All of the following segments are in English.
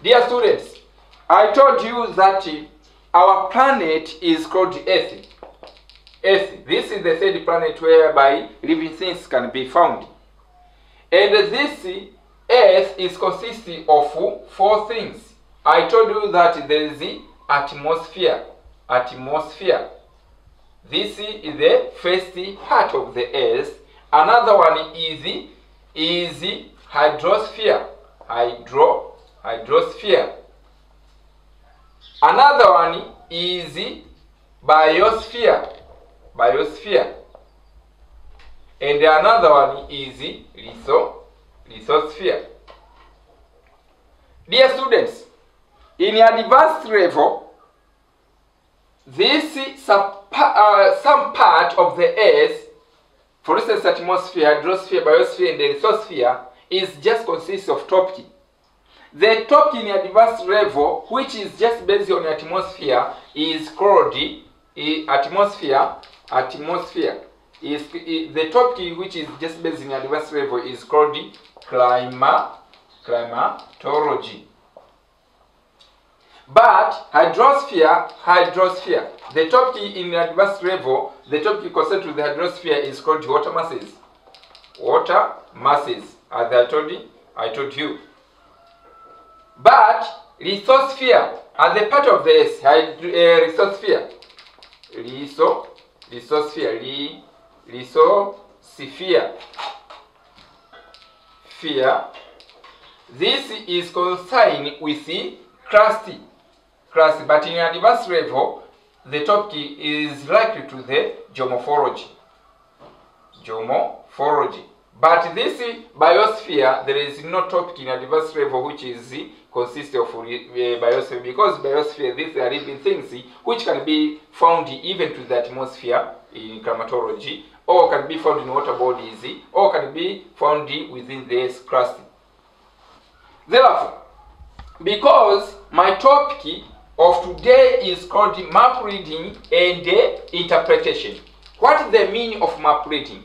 Dear students, I told you that our planet is called Earth. Earth. This is the third planet whereby living things can be found. And this Earth is consisting of four things. I told you that there is the atmosphere. Atmosphere. This is the first part of the Earth. Another one is is hydrosphere. Hydro hydrosphere. Another one is biosphere. Biosphere. And another one is litho, lithosphere. Dear students, in advanced level, this some, uh, some part of the Earth, for instance, atmosphere, hydrosphere, biosphere, and lithosphere, is just consists of topic. The topic in advanced level, which is just based on atmosphere, is called uh, atmosphere. Atmosphere is uh, the topic which is just based in advanced level is called clima, climatology. But hydrosphere, hydrosphere, the top key in advanced level, the top key concerned to the hydrosphere is called water masses. Water masses, as I told you, I told you. But lithosphere, as a part of this hyd- uh, lithosphere, litho, lithosphere, li, lithosphere, sphere, this is concerned with the crust, crust, but in advanced level, the topic is likely to the geomorphology. Geomorphology. But this biosphere, there is no topic in advanced level which is consists of uh, biosphere because biosphere, these are living things which can be found even to the atmosphere in climatology, or can be found in water bodies, or can be found within the crust. Therefore, because my topic of today is called map reading and interpretation. What is the meaning of map reading?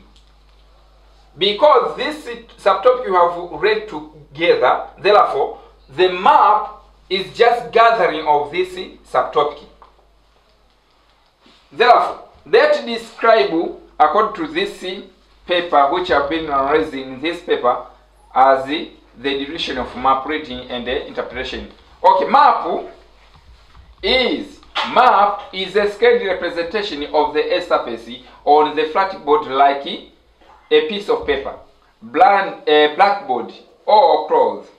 Because this subtopic you have read together, therefore, the map is just gathering of this subtopic. Therefore, let's describe according to this paper which have been analyzed in this paper as the, the division of map reading and the interpretation. Okay, map is map is a scaled representation of the earth surface on the flat board like a piece of paper, bland, a blackboard, or cloth,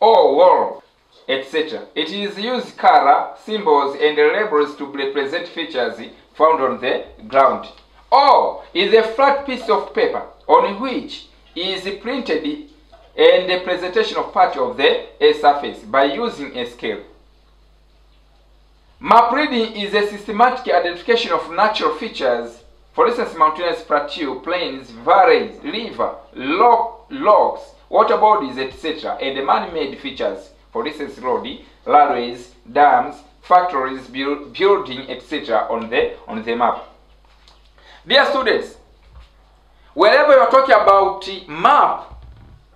or wall, etc. It is used color, symbols, and labels to represent features found on the ground. Or is a flat piece of paper on which is printed and a presentation of part of the surface by using a scale. Map reading is a systematic identification of natural features for instance, mountainous plateau, plains, valleys, river, lock, locks, water bodies, etc., and man-made features, for instance, road, railways, dams, factories, build, building, etc., on the on the map. Dear students, wherever you are talking about map,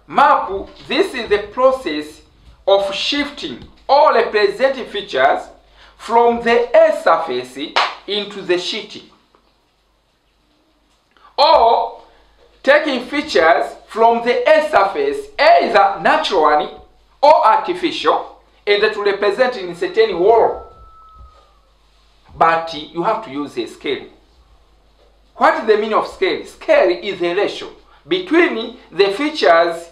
map, this is the process of shifting all the representing features from the earth surface into the sheet or taking features from the earth surface, either naturally or artificial, and to represent in a certain wall. But you have to use a scale. What is the meaning of scale? Scale is a ratio between the features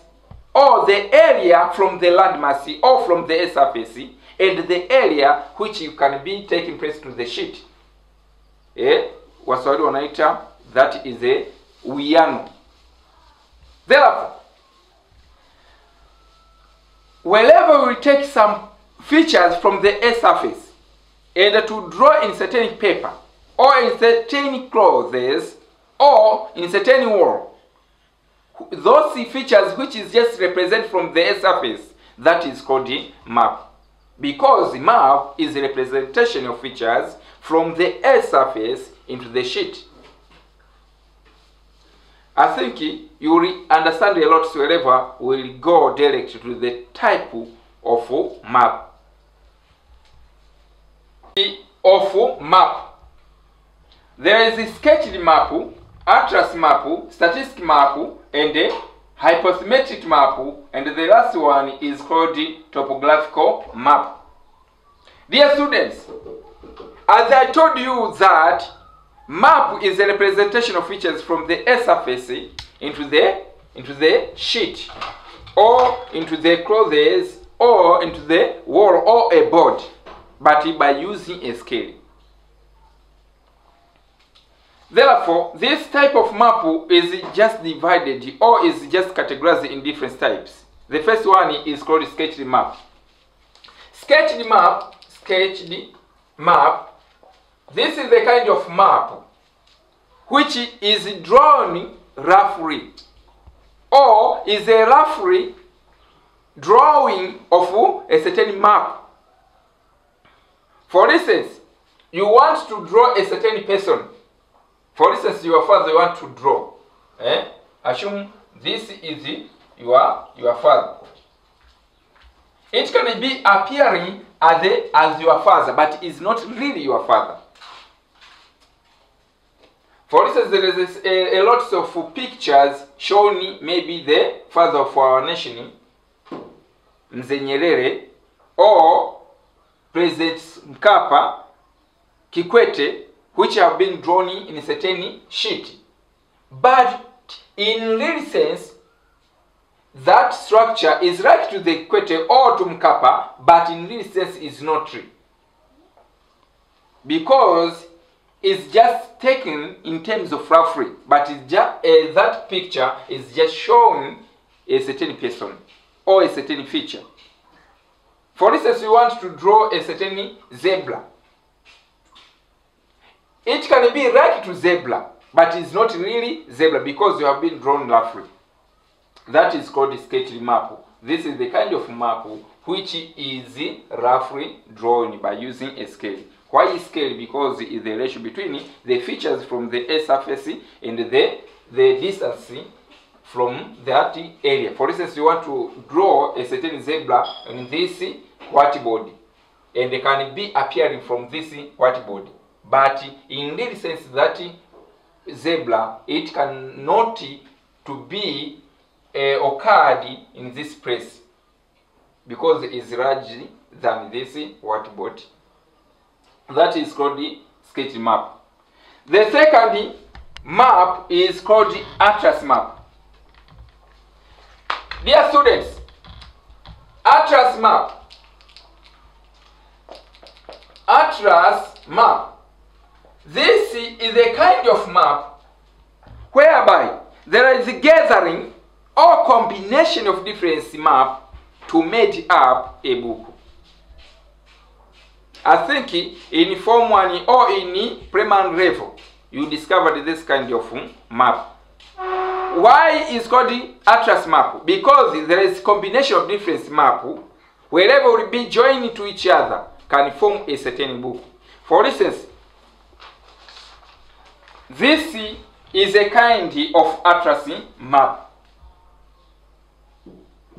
or the area from the landmass or from the earth surface and the area which you can be taking place to the sheet. Eh? That is a uwiano. Therefore, wherever we take some features from the earth surface and to draw in certain paper or in certain clothes or in certain wall, those features which is just represent from the earth surface, that is called map. Because map is a representation of features from the earth surface into the sheet. I think you will understand a lot wherever will go direct to the type of map. Of map. There is a sketched map atlas map statistic map and a hypothemetric map and the last one is called topographical map. Dear students as i told you that map is a representation of features from the earth surface into the into the sheet or into the clothes or into the wall or a board but by using a scale. Therefore this type of map is just divided or is just categorized in different types. The first one is called sketched map. Sketched map sketched map this is the kind of map which is drawn roughly or is a roughly drawing of a certain map. For instance you want to draw a certain person. For instance your father want to draw eh? assume this is your your father. It can be appearing as a, as your father but is not really your father for instance there is a, a lot of pictures showing maybe the father of our nation mzee nyerere or president mkapa kikwete which have been drawn in a certain sheet. But in real sense, that structure is right to the Kwete or to Mkapa, but in real sense is not true. Because it's just taken in terms of roughly, but just, uh, that picture is just showing a certain person or a certain feature. For instance, you want to draw a certain zebra. It can be like to zebra, but it's not really zebra because you have been drawn roughly. That is called sketched map. This is the kind of map which is roughly drawn by using a scale. Why scale? Because it's the ratio between the features from the A surface and the, the distance from that area. For instance, you want to draw a certain zebra on this white body, and they can be appearing from this white body. But in real sense, that zebra, it cannot to be uh, occurred in this place because it is larger than this whiteboard. That is called the sketch map. The second map is called the atlas map. Dear students, atlas map. Atlas map. This is a kind of map whereby there is a gathering or combination of different maps to make up a book. I think in Form 1 or in primary level, you discovered this kind of map. Why is called the atlas map? Because there is combination of different map wherever will be joined to each other can form a certain book. For instance, this is a kind of atlas map.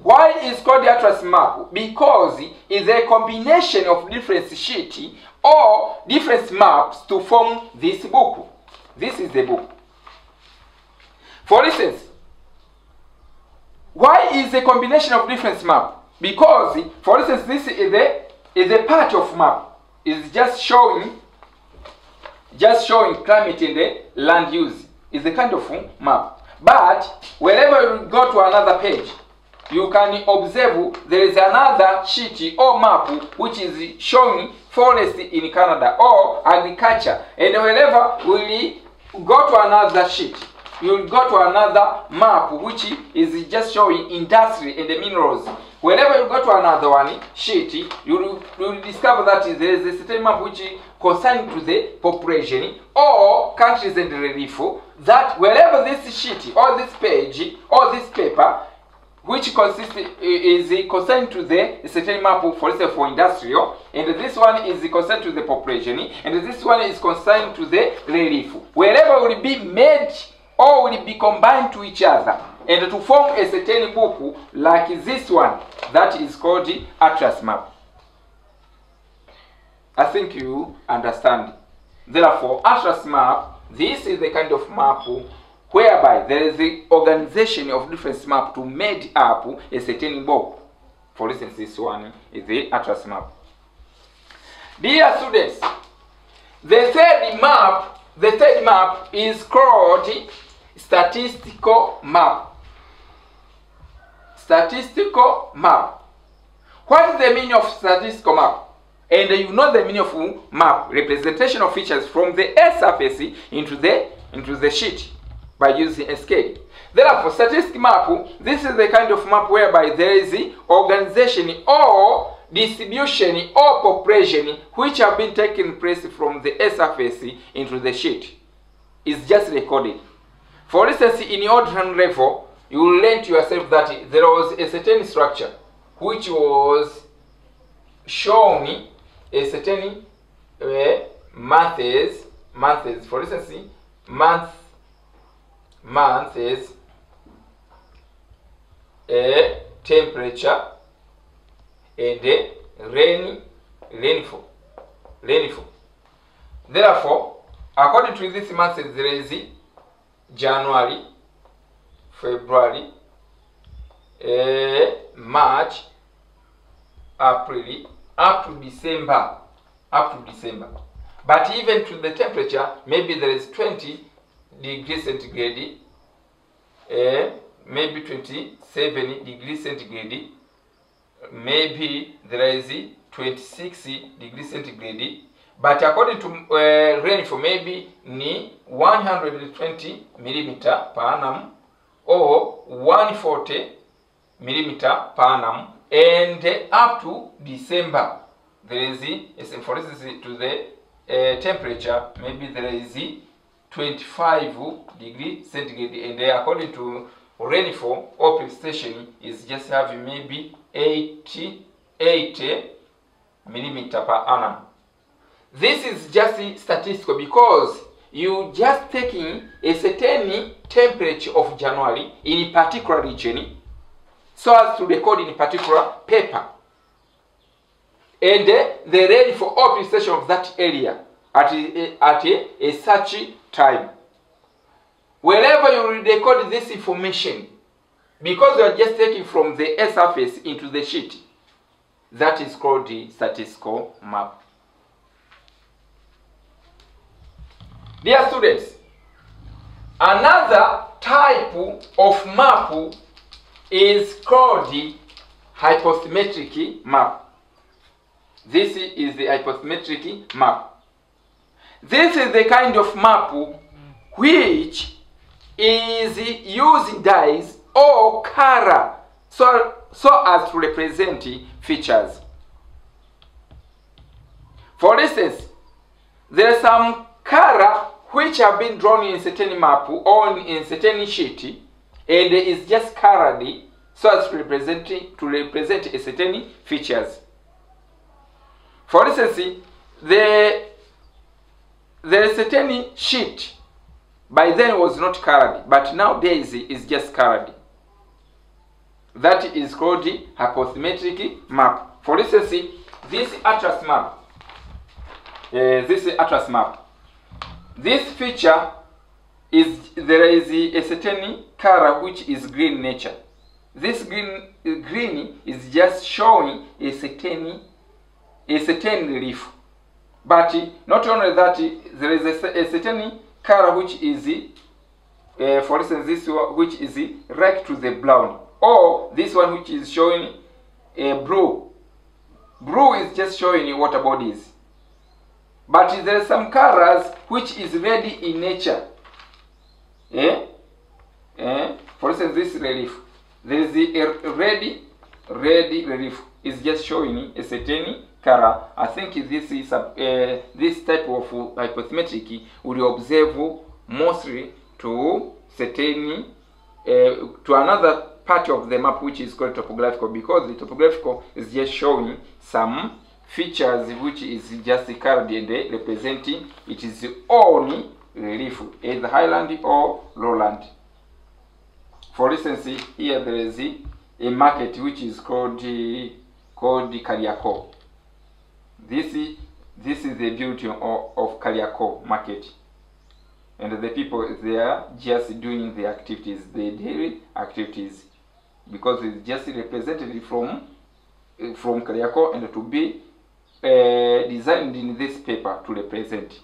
Why is called the atlas map? Because it's a combination of different sheets or different maps to form this book. This is the book. For instance, why is a combination of different map? Because, for instance, this is a is a part of map. It's just showing just showing climate and the land use. Is a kind of map. But wherever you go to another page, you can observe there is another sheet or map which is showing forest in Canada or agriculture. And wherever we go to another sheet, you'll go to another map which is just showing industry and the minerals. Whenever you go to another one sheet, you will, you will discover that there is a certain map which is concerned to the population or countries and relief. That wherever this sheet or this page or this paper which consists is concerned to the certain map for for industrial and this one is concerned to the population and this one is concerned to the relief. Wherever will be made or will be combined to each other and to form a certain book like this one that is called atlas map. I think you understand. Therefore atlas map this is the kind of map whereby there is the organization of different map to made up a certain book for instance this one is the atlas map. Dear students the third map the third map is called statistical map. Statistical map. What is the meaning of statistical map? And you know the meaning of map representation of features from the earth surface into the into the sheet by using a scale therefore statistic map this is the kind of map whereby there is organization or distribution or population which have been taking place from the surface into the sheet. Is just recorded. For instance in ordinary level you will learn to yourself that there was a certain structure which was shown a certain uh, months months. For instance month month is a temperature and a rain rainfall rainfall. Therefore according to this month is is january february uh, march april up to december up to december. But even to the temperature maybe there is 20 degrees centigrade uh, maybe 27 degrees centigrade maybe there is 26 degrees centigrade. But according to uh, rainfall maybe ni 120 millimeter per annum or 140 millimeter per annum. And up to december there is for instance to the uh, temperature. Maybe there is 25 degree centigrade and according to rainfall open station is just having maybe 80 80 millimeter per annum. This is just statistical because you just taking a certain temperature of january in a particular region so as to record in a particular paper. And uh, the rainfall open station of that area at, a, at a, a such time. Wherever you record this information because you are just taking from the air surface into the sheet that is called the statistical map. Dear students another type of map is called the hypsometric map. This is the hypsometric map this is the kind of map which is using dyes or color so, so as to represent features. For instance, there are some color which have been drawn in certain map or in certain sheet and is just colored so as to represent to represent a certain features. For instance, the there is a certain sheet. By then was not colored but nowadays is just colored that is called the map. For instance this atlas map uh, this atlas map this feature is there is a certain color which is green nature. This green green is just showing a certain a certain relief but not only that there is a, a certain color which is uh, for instance this one which is right to the brown. Or this one which is showing a blue. Blue is just showing water bodies. But there are some colors which is ready in nature. Eh? Eh? for instance this relief. There is a ready ready relief is just showing a certain i think this is a, uh, this type of hypsometric will observe mostly to certain uh, to another part of the map which is called topographical because the topographical is just showing some features which is just colored and representing its own relief either highland or lowland For instance, here there is a market which is called uh, called Kariakoo. This is this is the beauty of, of Kaliako market. And the people they are just doing the activities, the daily activities, because it's just represented from from Kaliako and to be uh, designed in this paper to represent.